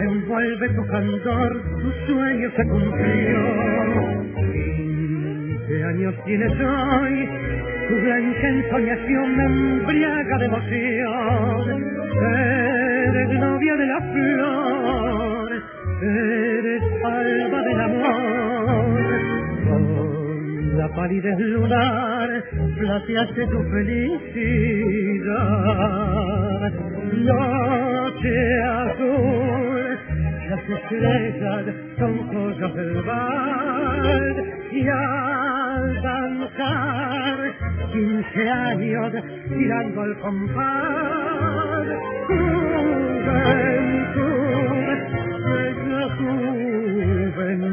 envuelve tu candor, tu sueño se cumplió. Quince años tienes hoy, tu blanca ensoñación me embriaga de emoción. Eres novia de la flor, eres alma del amor. Con la palidez lunar plateaste tu felicidad. Estrellas son cosas del mar y al danzar quince años tirando al compás juventud bella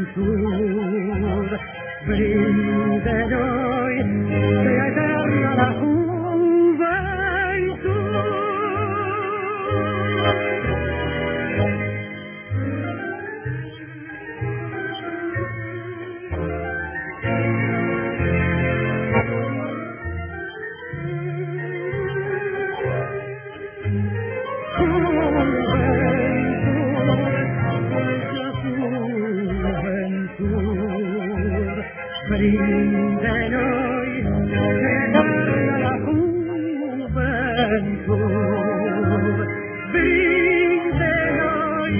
juventud brinden hoy linda hoy que la juventud. Brinden hoy